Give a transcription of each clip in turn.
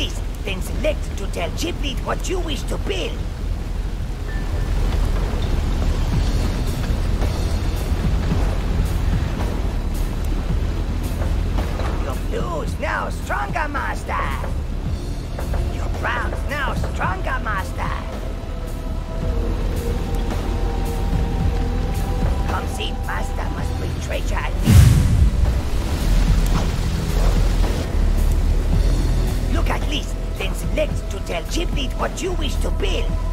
list, then select to tell Giblet what you wish to build. Your blues now stronger, master. Your browns now stronger, master. Come see, master must bring treasure Look at list, then select to tell Giblet what you wish to build.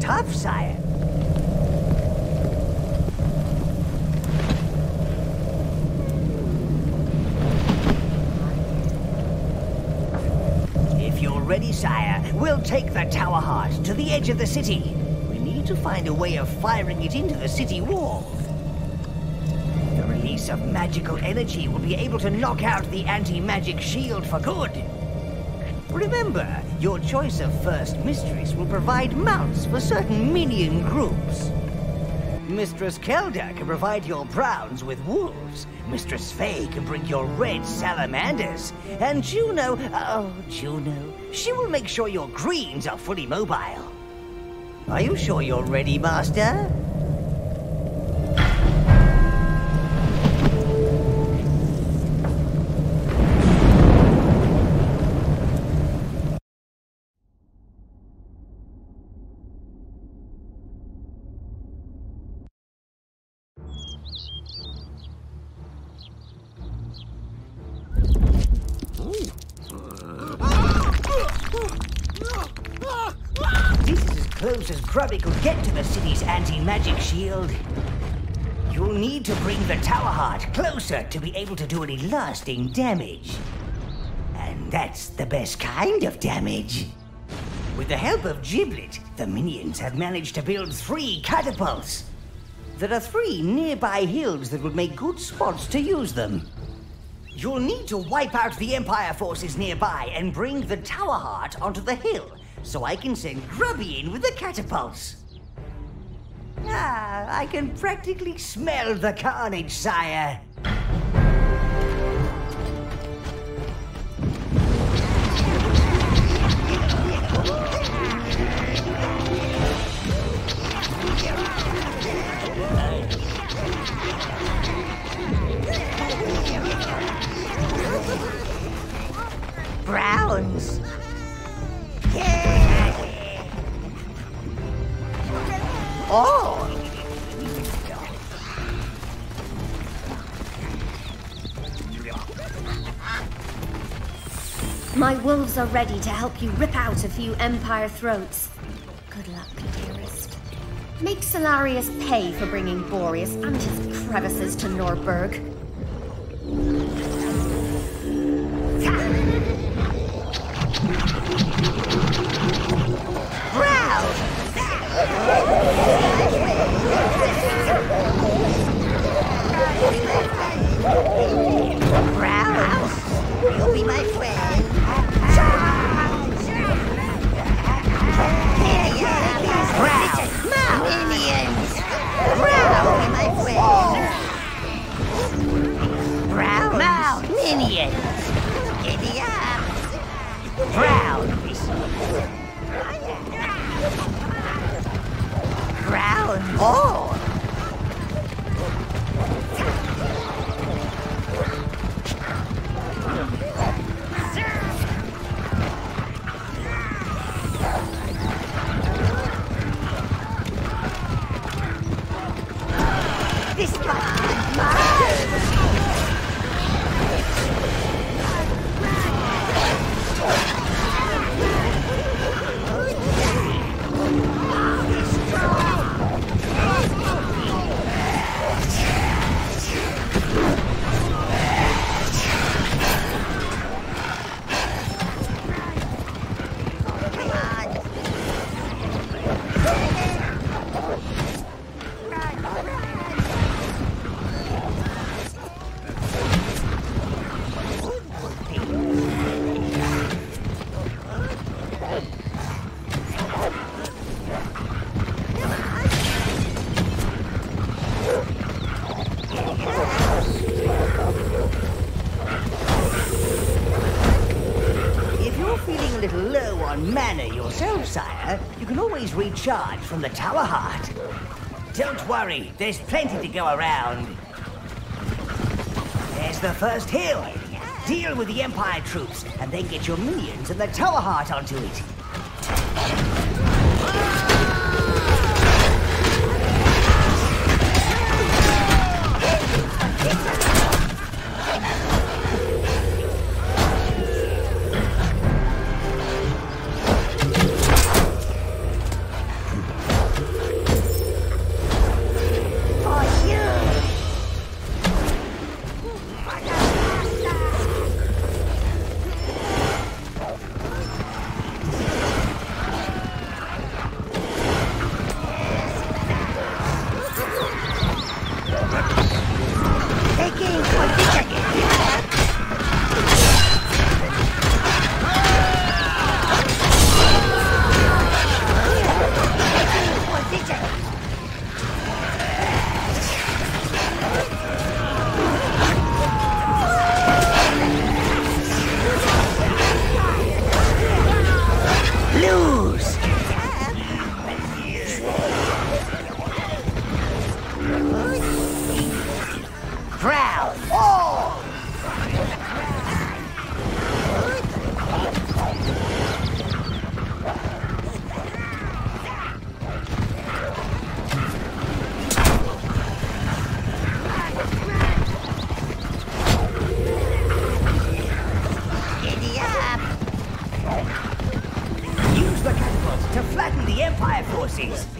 Tough, sire. If you're ready, sire, we'll take the Tower Heart to the edge of the city. We need to find a way of firing it into the city wall. The release of magical energy will be able to knock out the anti-magic shield for good. Remember, your choice of first mistress will provide mounts for certain minion groups. Mistress Kelda can provide your browns with wolves. Mistress Faye can bring your red salamanders. And Juno, oh, Juno, she will make sure your greens are fully mobile. Are you sure you're ready, Master? Grubby could get to the city's anti-magic shield. You'll need to bring the Tower Heart closer to be able to do any lasting damage. And that's the best kind of damage. With the help of Giblet, the minions have managed to build three catapults. There are three nearby hills that would make good spots to use them. You'll need to wipe out the Empire forces nearby and bring the Tower Heart onto the hill so I can send Grubby in with the catapults. Ah, I can practically smell the carnage, sire. Are ready to help you rip out a few Empire throats. Good luck, dearest. Make Solarius pay for bringing Boreas and his crevices to Nordberg. Yourself, sire, you can always recharge from the Tower Heart. Don't worry, there's plenty to go around. There's the first hill. Deal with the Empire troops, and then get your minions and the Tower Heart onto it. Empire forces.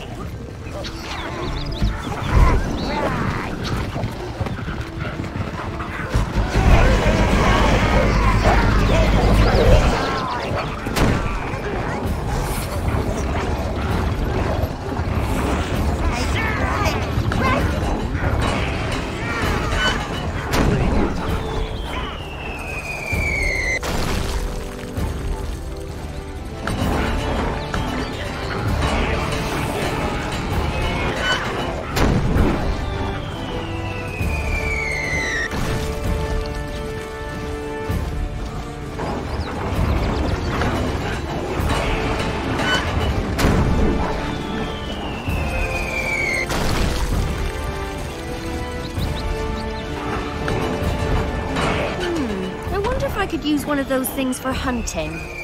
One of those things for hunting.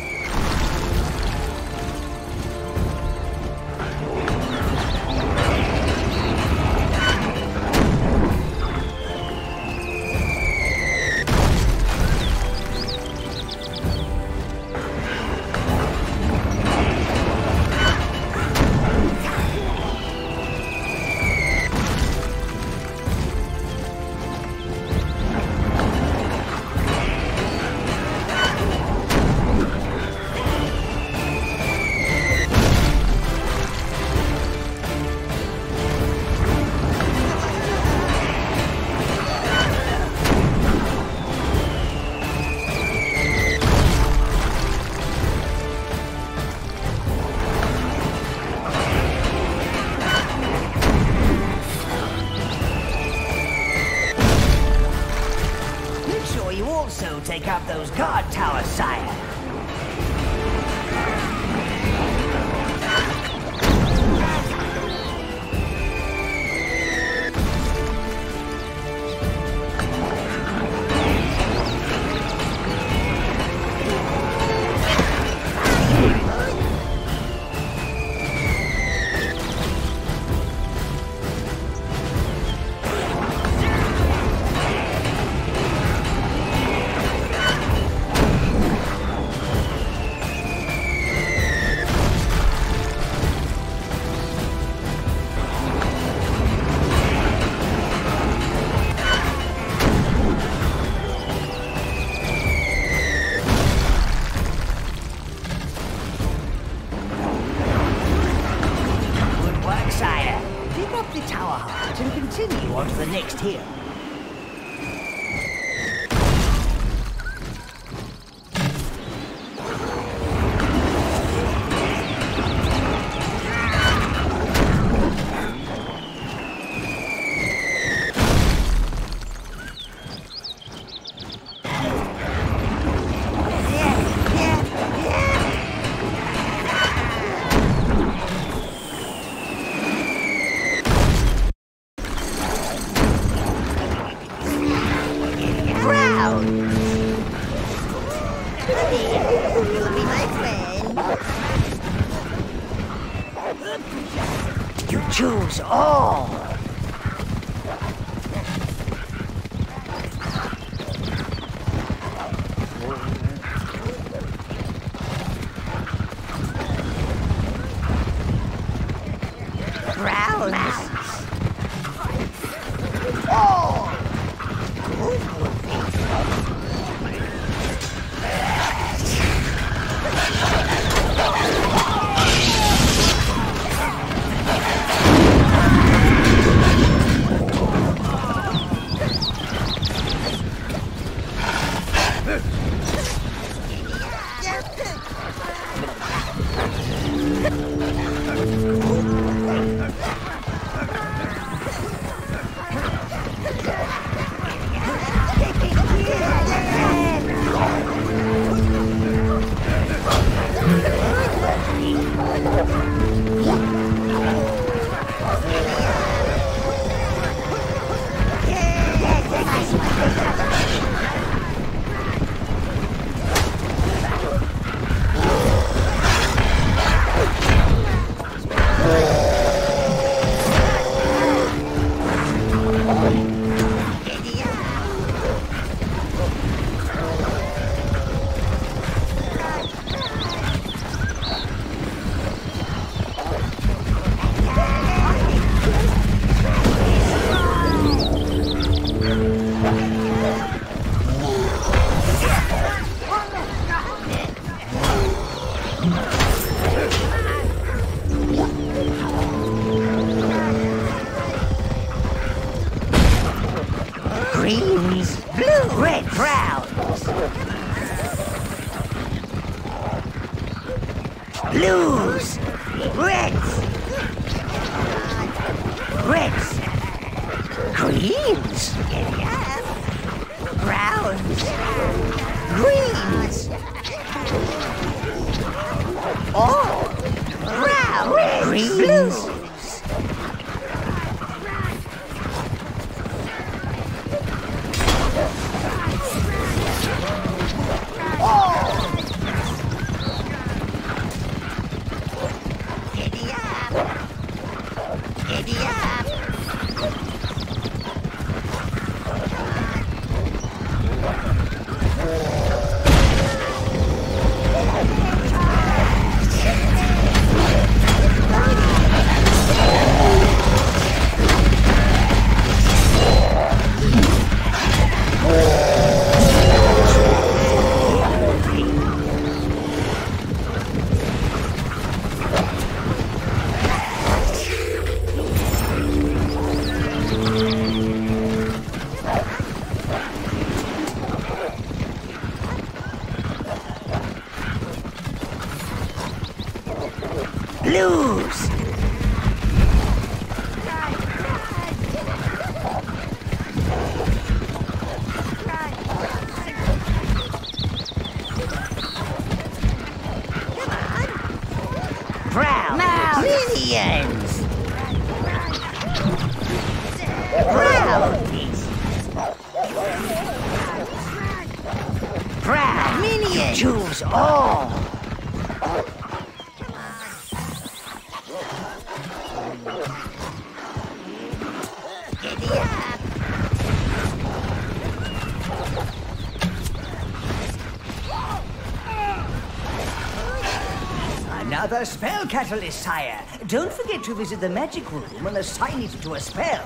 a spell catalyst, sire. Don't forget to visit the magic room and assign it to a spell.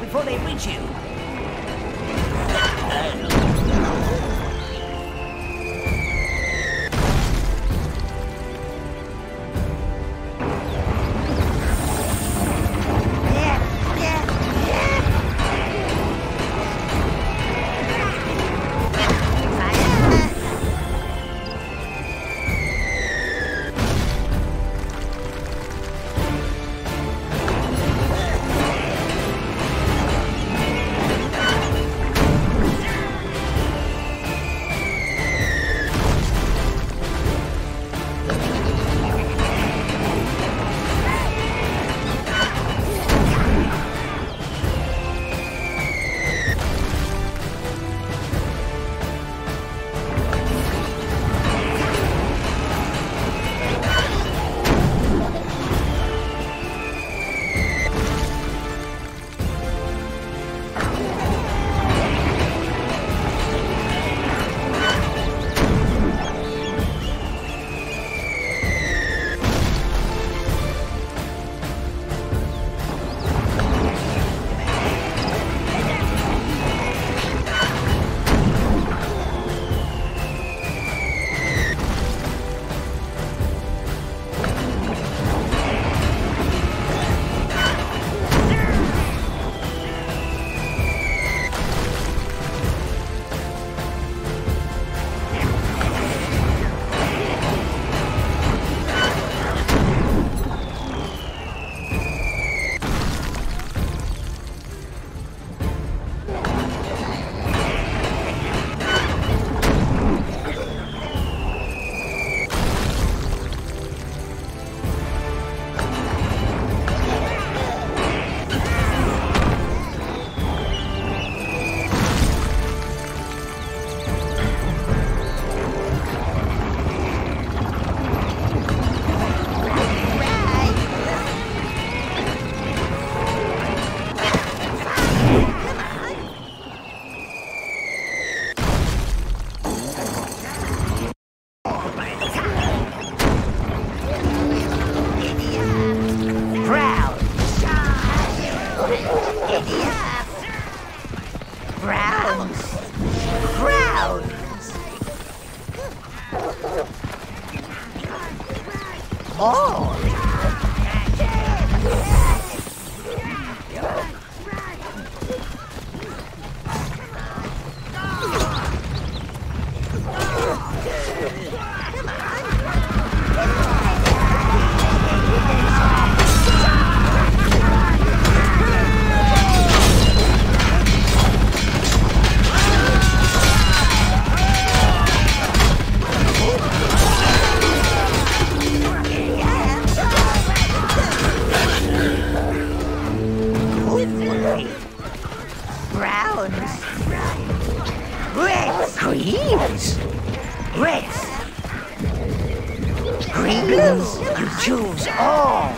Before they reach you! Reds, green, blues, you choose all.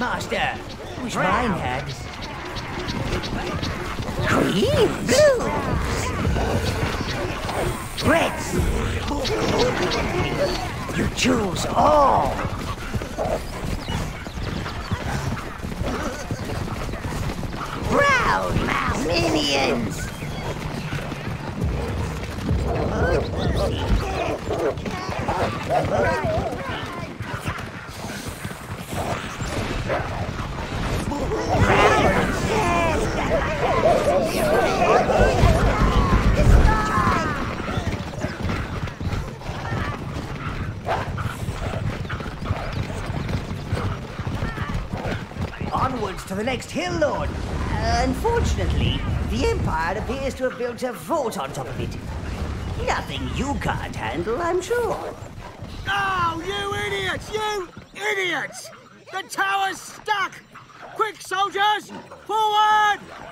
Master. Wish mine had. Green. Blue. Threats! You choose all! Brown minions! Onwards to the next hill, Lord. Unfortunately, the Empire appears to have built a fort on top of it. Nothing you can't handle, I'm sure. Oh, you idiots! You idiots! The tower's soldiers! Forward!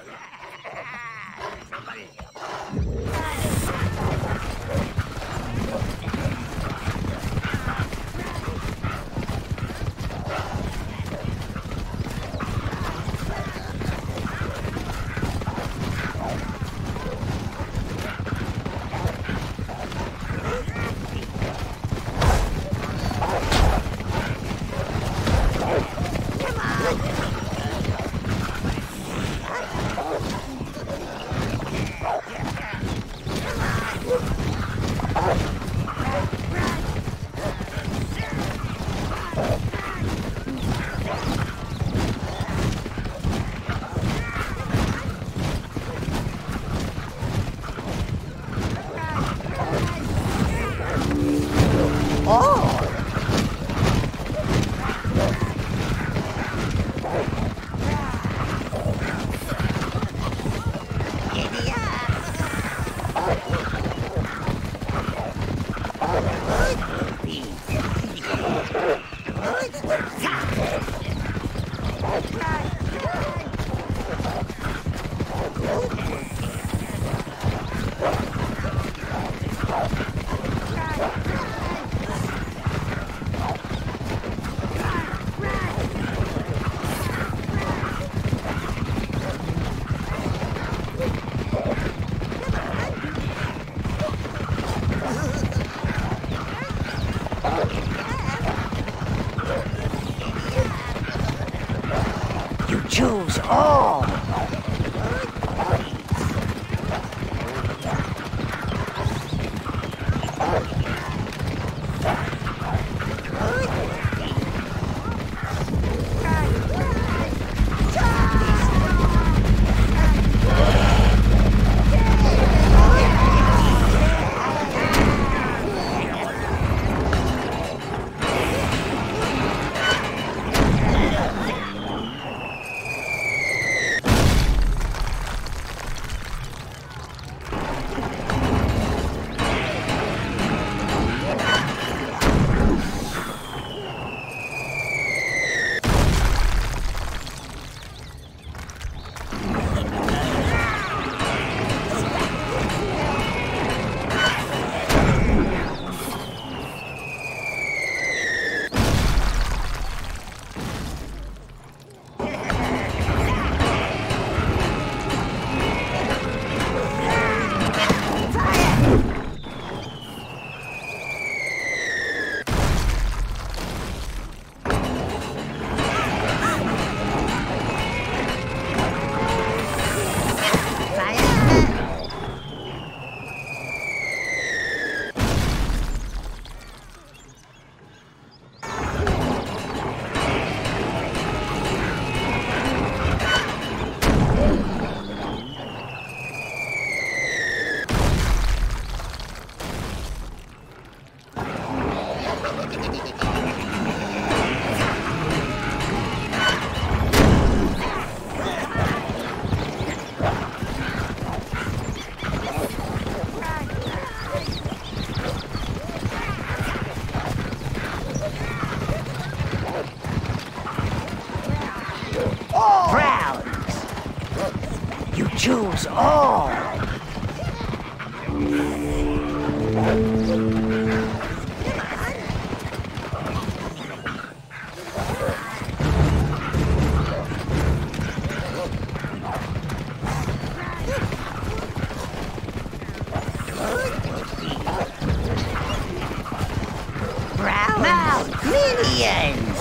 Aliens!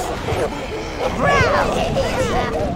Growl,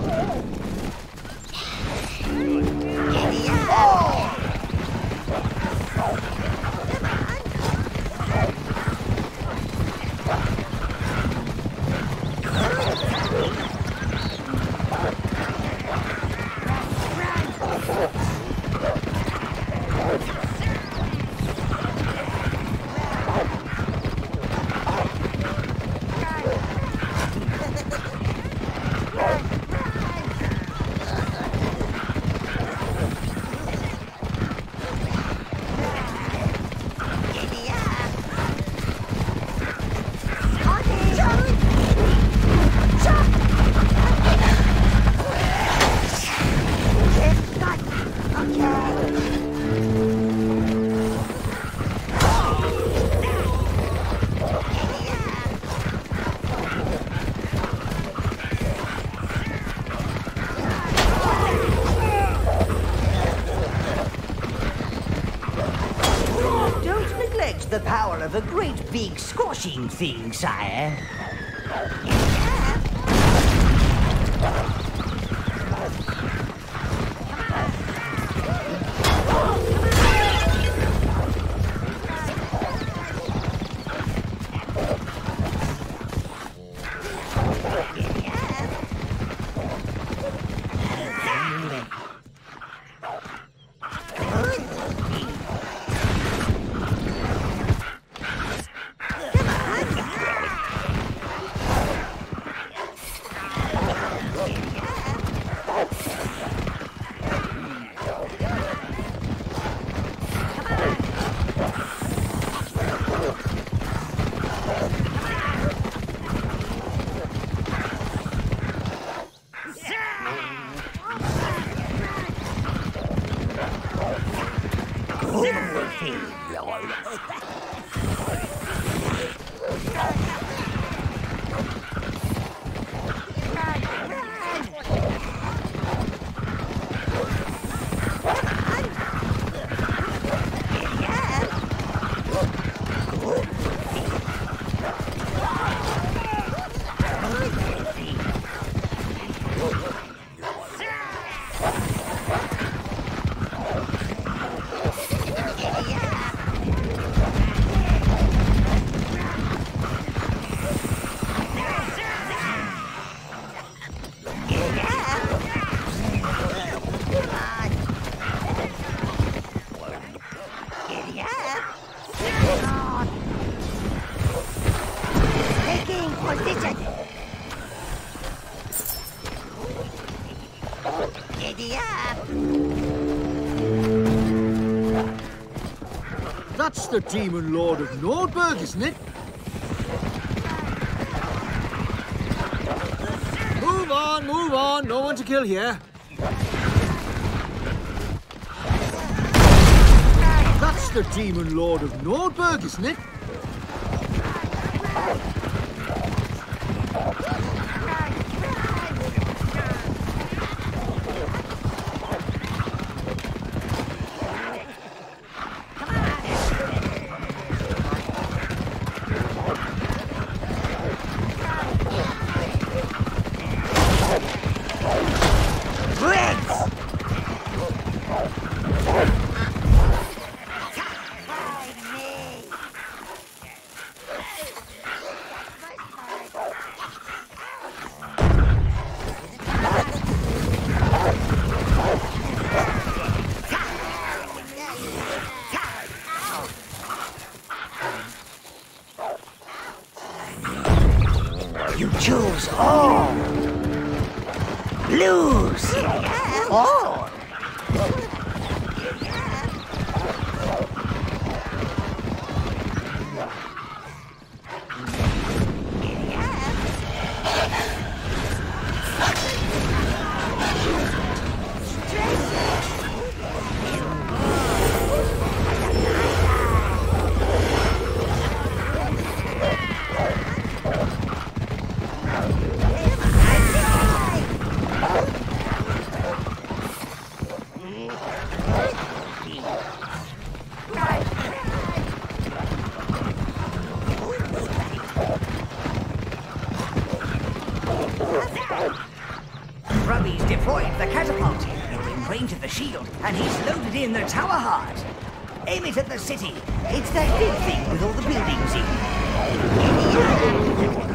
squashing thing, sire. The Demon Lord of Nordberg, isn't it? Move on, move on. No one to kill here. That's the Demon Lord of Nordberg, isn't it? Shield, and he's loaded in the tower heart. Aim it at the city. It's that big thing with all the buildings in.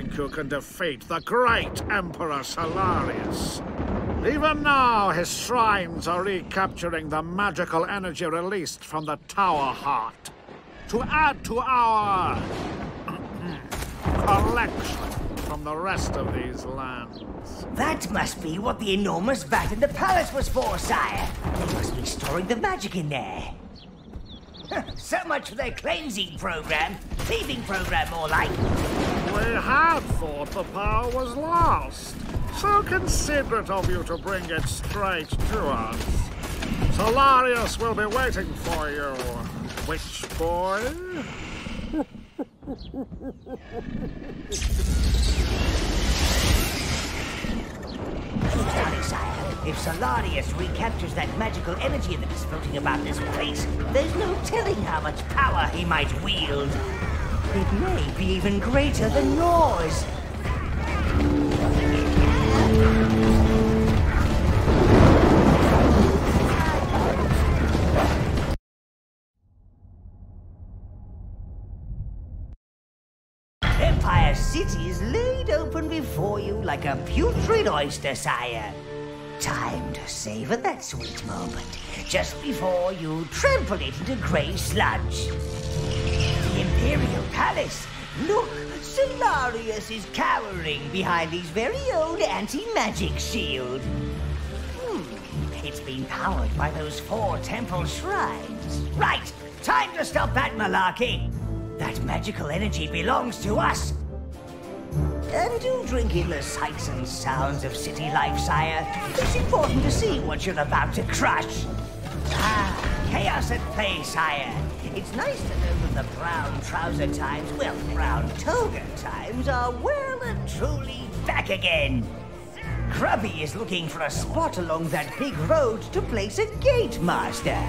Think you can defeat the great Emperor Solarius. Even now, his shrines are recapturing the magical energy released from the Tower Heart. To add to our collection from the rest of these lands. That must be what the enormous vat in the palace was for, sire. They must be storing the magic in there. so much for their cleansing program. Thieving program, more like. We had thought the power was lost. So considerate of you to bring it straight to us. Solarius will be waiting for you, witch boy. Sire, if Solarius recaptures that magical energy that is floating about this place, there's no telling how much power he might wield. It may be even greater than yours. Empire City is laid open before you like a putrid oyster, sire. Time to savor that sweet moment, just before you trample it into grey sludge. Imperial Palace! Look, Solarius is cowering behind his very own anti-magic shield. Hmm, it's been powered by those four temple shrines. Right, time to stop that malarkey! That magical energy belongs to us. And do drink in the sights and sounds of city life, sire. It's important to see what you're about to crush. Ah, chaos at play, sire. It's nice to know that the brown trouser times, well, brown toga times, are well and truly back again. Grubby is looking for a spot along that big road to place a gate master.